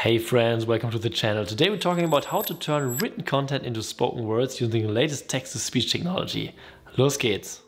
Hey friends, welcome to the channel. Today we're talking about how to turn written content into spoken words using the latest text-to-speech technology. Los geht's!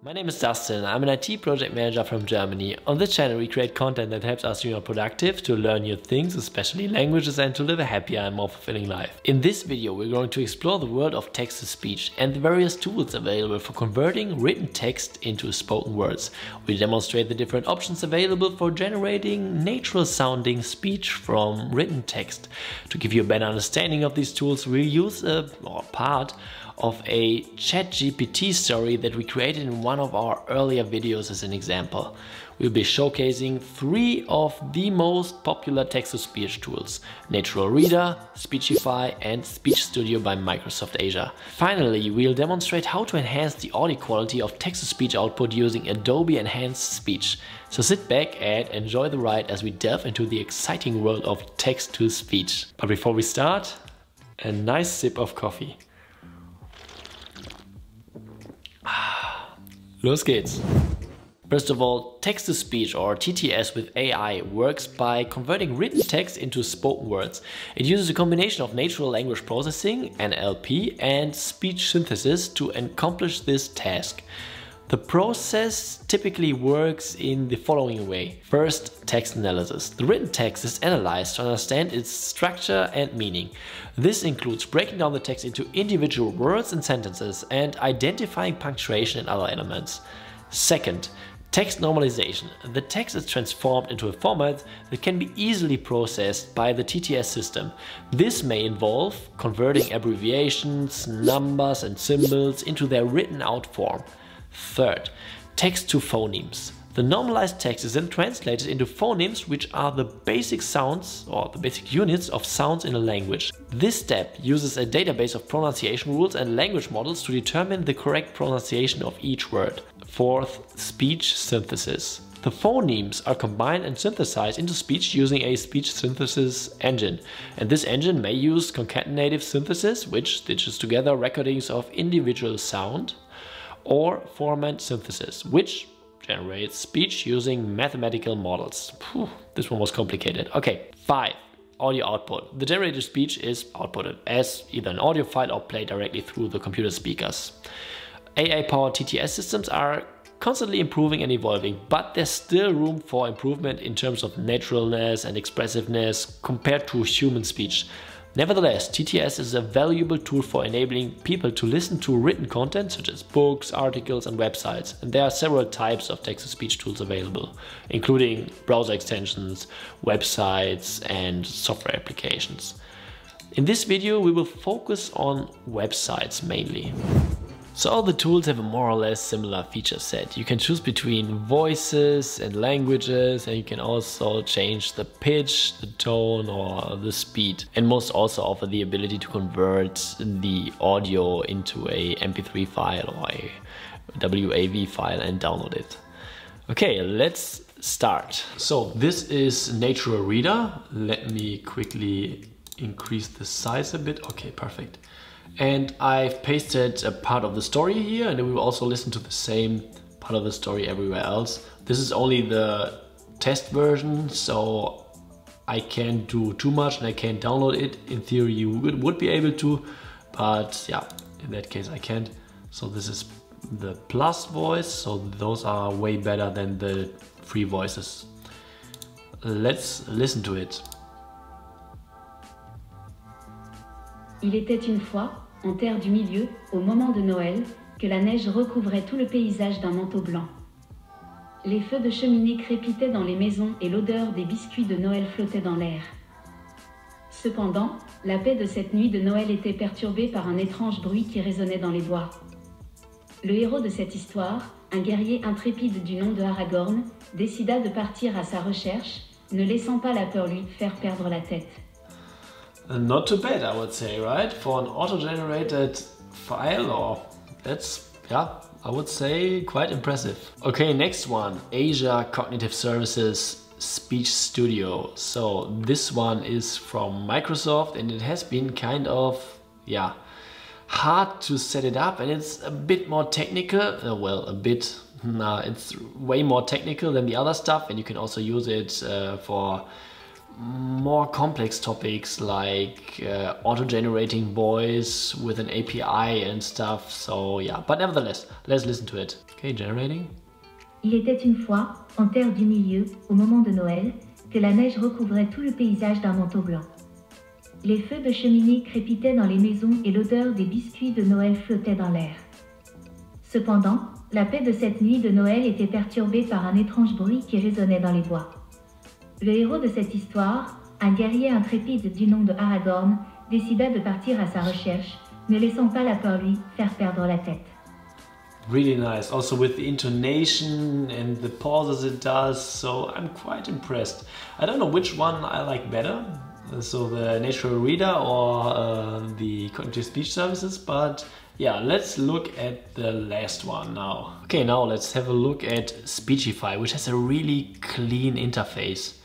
My name is Dustin, I'm an IT project manager from Germany. On this channel we create content that helps us to be more productive, to learn new things, especially languages and to live a happier and more fulfilling life. In this video we're going to explore the world of text-to-speech and the various tools available for converting written text into spoken words. We demonstrate the different options available for generating natural sounding speech from written text. To give you a better understanding of these tools we'll use a or part of a ChatGPT story that we created in one of our earlier videos as an example. We'll be showcasing three of the most popular text-to-speech tools, Natural Reader, Speechify and Speech Studio by Microsoft Azure. Finally, we'll demonstrate how to enhance the audio quality of text-to-speech output using Adobe Enhanced Speech. So sit back and enjoy the ride as we delve into the exciting world of text-to-speech. But before we start, a nice sip of coffee. Los geht's! First of all, text-to-speech or TTS with AI works by converting written text into spoken words. It uses a combination of natural language processing, NLP, and speech synthesis to accomplish this task. The process typically works in the following way. First, text analysis. The written text is analyzed to understand its structure and meaning. This includes breaking down the text into individual words and sentences and identifying punctuation and other elements. Second, Text normalization. The text is transformed into a format that can be easily processed by the TTS system. This may involve converting abbreviations, numbers and symbols into their written out form. Third, text to phonemes. The normalized text is then translated into phonemes, which are the basic sounds or the basic units of sounds in a language. This step uses a database of pronunciation rules and language models to determine the correct pronunciation of each word. Fourth, speech synthesis. The phonemes are combined and synthesized into speech using a speech synthesis engine. And this engine may use concatenative synthesis, which stitches together recordings of individual sound, or formant synthesis, which generates speech using mathematical models. Whew, this one was complicated. Okay, five, audio output. The generated speech is outputted as either an audio file or played directly through the computer speakers. AI-powered TTS systems are constantly improving and evolving, but there's still room for improvement in terms of naturalness and expressiveness compared to human speech. Nevertheless, TTS is a valuable tool for enabling people to listen to written content such as books, articles and websites. And there are several types of text-to-speech tools available, including browser extensions, websites and software applications. In this video we will focus on websites mainly. So all the tools have a more or less similar feature set. You can choose between voices and languages and you can also change the pitch, the tone or the speed. And most also offer the ability to convert the audio into a MP3 file or a WAV file and download it. Okay, let's start. So this is Natural Reader. Let me quickly increase the size a bit. Okay, perfect. And I've pasted a part of the story here and we will also listen to the same part of the story everywhere else. This is only the test version, so I can't do too much and I can't download it. In theory, you would, would be able to, but yeah, in that case I can't. So this is the plus voice, so those are way better than the free voices. Let's listen to it. Il était une fois, en terre du milieu, au moment de Noël, que la neige recouvrait tout le paysage d'un manteau blanc. Les feux de cheminée crépitaient dans les maisons et l'odeur des biscuits de Noël flottait dans l'air. Cependant, la paix de cette nuit de Noël était perturbée par un étrange bruit qui résonnait dans les bois. Le héros de cette histoire, un guerrier intrépide du nom de Aragorn, décida de partir à sa recherche, ne laissant pas la peur lui faire perdre la tête. Not too bad, I would say, right? For an auto-generated file, or that's, yeah, I would say quite impressive. Okay, next one, Azure Cognitive Services Speech Studio. So this one is from Microsoft and it has been kind of, yeah, hard to set it up and it's a bit more technical. Uh, well, a bit. Nah, it's way more technical than the other stuff, and you can also use it uh, for more complex topics like uh, auto-generating voice with an API and stuff. So yeah, but nevertheless, let's listen to it. Okay, generating. Il était une fois, en terre du milieu, au moment de Noël, que la neige recouvrait tout le paysage d'un manteau blanc. Les feux de cheminée crépitaient dans les maisons et l'odeur des biscuits de Noël flottait dans l'air. Cependant, la paix de cette nuit de Noël était perturbée par un étrange bruit qui résonnait dans les bois. Le héros de cette histoire, un guerrier intrépide du nom de Aragorn, décida de partir à sa recherche, ne laissant pas la peur lui faire perdre la tête. Really nice, also with the intonation and the pauses it does, so I'm quite impressed. I don't know which one I like better, so the natural reader or uh, the cognitive speech services, but yeah, let's look at the last one now. Okay, now let's have a look at Speechify, which has a really clean interface.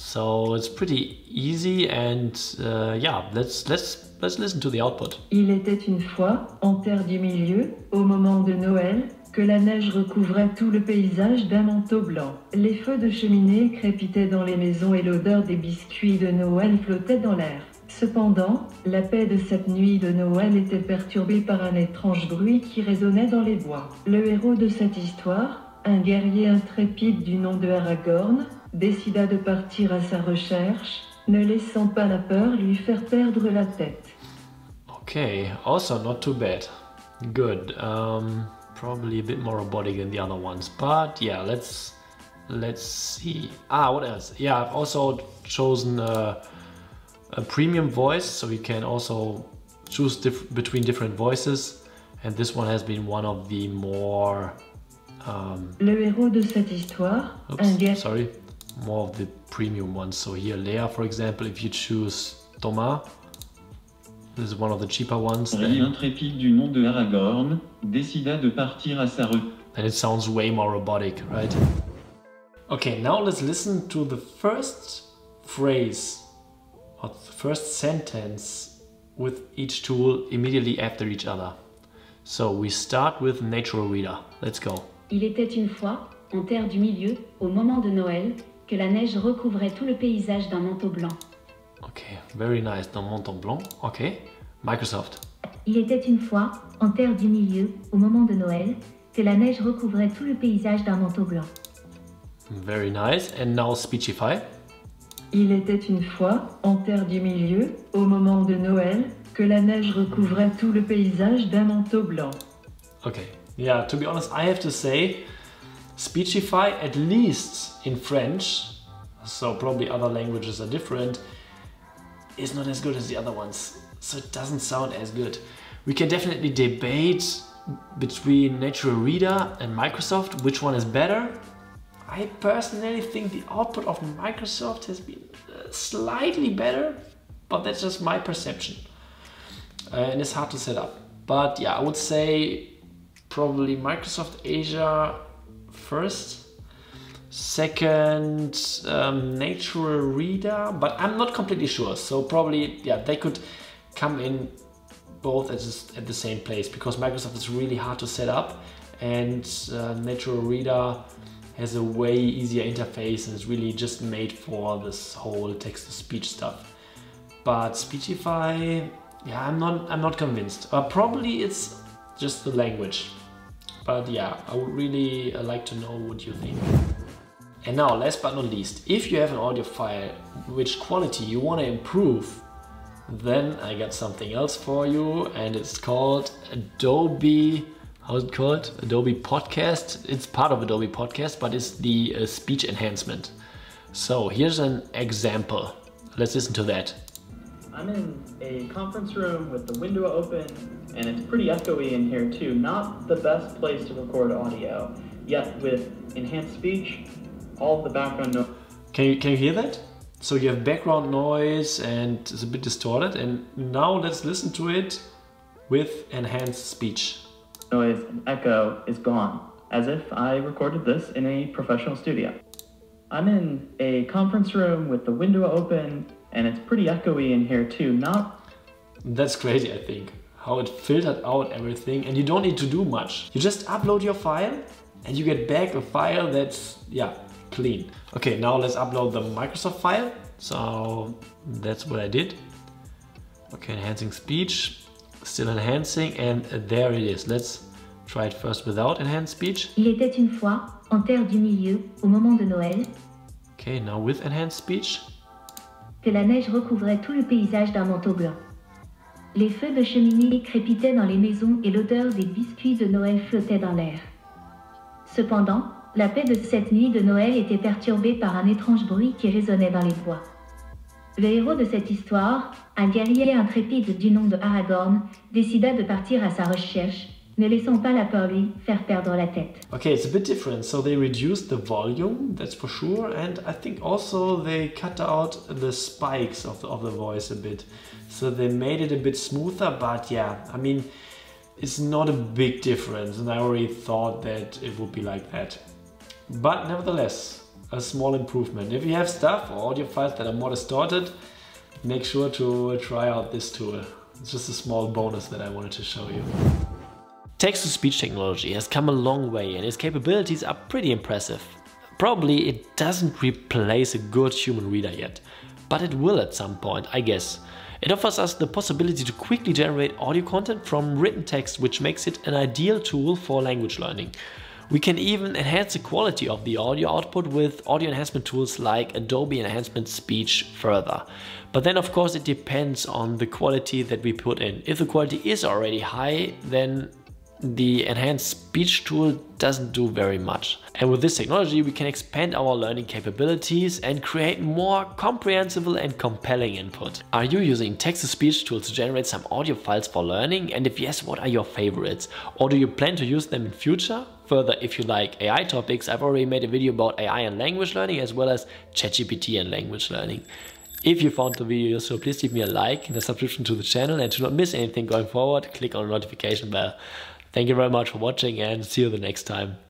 So it's pretty easy and uh, yeah, let's, let's, let's listen to the output. Il était une fois, en terre du milieu, au moment de Noël, que la neige recouvrait tout le paysage d'un manteau blanc. Les feux de cheminée crépitaient dans les maisons et l'odeur des biscuits de Noël flottait dans l'air. Cependant, la paix de cette nuit de Noël était perturbée par un étrange bruit qui résonnait dans les bois. Le héros de cette histoire, un guerrier intrépide du nom de Aragorn, décida de partir à sa recherche, ne laissant pas la peur lui faire perdre la tête. Okay, also not too bad. Good. Um, probably a bit more robotic than the other ones, but yeah, let's let's see. Ah, what else? Yeah, I've also chosen a, a premium voice, so you can also choose diff between different voices, and this one has been one of the more. Um, Le héros de cette histoire, oops, sorry, more of the premium ones. So here, Leia, for example, if you choose Thomas, this is one of the cheaper ones. guerrier du nom de Aragorn, décida de partir à sa recherche. and it sounds way more robotic, right? Okay, now let's listen to the first phrase or the first sentence with each tool immediately after each other. So we start with Natural Reader. Let's go. Il était une fois, en terre du milieu, au moment de Noël, que la neige recouvrait tout le paysage d'un manteau blanc. Okay, very nice. Dans Monton Blanc. Okay, Microsoft. Il était une fois, en terre du milieu, au moment de Noël, que la neige recouvrait tout le paysage d'un manteau blanc. Very nice. And now Speechify. Il était une fois, en terre du milieu, au moment de Noël, que la neige recouvrait tout le paysage d'un manteau blanc. Okay. Yeah, to be honest, I have to say, Speechify, at least in French, so probably other languages are different, is not as good as the other ones. So it doesn't sound as good. We can definitely debate between Natural Reader and Microsoft which one is better. I personally think the output of Microsoft has been uh, slightly better, but that's just my perception. Uh, and it's hard to set up. But yeah, I would say probably Microsoft Azure first. Second, um, Natural Reader, but I'm not completely sure. So probably, yeah, they could come in both at, this, at the same place because Microsoft is really hard to set up, and uh, Natural Reader has a way easier interface and is really just made for this whole text-to-speech stuff. But Speechify, yeah, I'm not, I'm not convinced. Uh, probably it's just the language. But yeah, I would really uh, like to know what you think. And now, last but not least, if you have an audio file which quality you want to improve, then I got something else for you, and it's called Adobe. How's it called? Adobe Podcast. It's part of Adobe Podcast, but it's the uh, speech enhancement. So here's an example. Let's listen to that. I'm in a conference room with the window open, and it's pretty echoey in here too. Not the best place to record audio. Yet with enhanced speech, all the background noise Can you can you hear that? So you have background noise and it's a bit distorted. And now let's listen to it with enhanced speech. noise and echo is gone, as if I recorded this in a professional studio. I'm in a conference room with the window open, and it's pretty echoey in here too. Not That's crazy, I think. How it filtered out everything and you don't need to do much. You just upload your file and you get back a file that's, yeah, clean. Okay, now let's upload the Microsoft file. So that's what I did. Okay, enhancing speech, still enhancing, and there it is. Let's try it first without enhanced speech. Il était une fois, en terre du milieu, au moment de Noël, Okay, now with enhanced speech. que la neige recouvrait tout le paysage d'un manteau blanc. Les feux de cheminée crépitaient dans les maisons et l'odeur des biscuits de Noël flottait dans l'air. Cependant, la paix de cette nuit de Noël était perturbée par un étrange bruit qui résonnait dans les bois. Le héros de cette histoire, un guerrier intrépide du nom de Aragorn, décida de partir à sa recherche, ne laissant pas la faire perdre la tête. Okay, it's a bit different. So they reduced the volume, that's for sure, and I think also they cut out the spikes of the, of the voice a bit. So they made it a bit smoother, but yeah, I mean, it's not a big difference, and I already thought that it would be like that. But nevertheless, a small improvement. If you have stuff or audio files that are more distorted, make sure to try out this tool. It's just a small bonus that I wanted to show you. Text to speech technology has come a long way and its capabilities are pretty impressive. Probably it doesn't replace a good human reader yet, but it will at some point, I guess. It offers us the possibility to quickly generate audio content from written text, which makes it an ideal tool for language learning. We can even enhance the quality of the audio output with audio enhancement tools like Adobe Enhancement Speech further. But then of course it depends on the quality that we put in. If the quality is already high, then the enhanced speech tool doesn't do very much. And with this technology, we can expand our learning capabilities and create more comprehensible and compelling input. Are you using text-to-speech tools to generate some audio files for learning? And if yes, what are your favorites? Or do you plan to use them in future? Further, if you like AI topics, I've already made a video about AI and language learning as well as ChatGPT and language learning. If you found the video useful, please leave me a like and a subscription to the channel and to not miss anything going forward, click on the notification bell. Thank you very much for watching and see you the next time.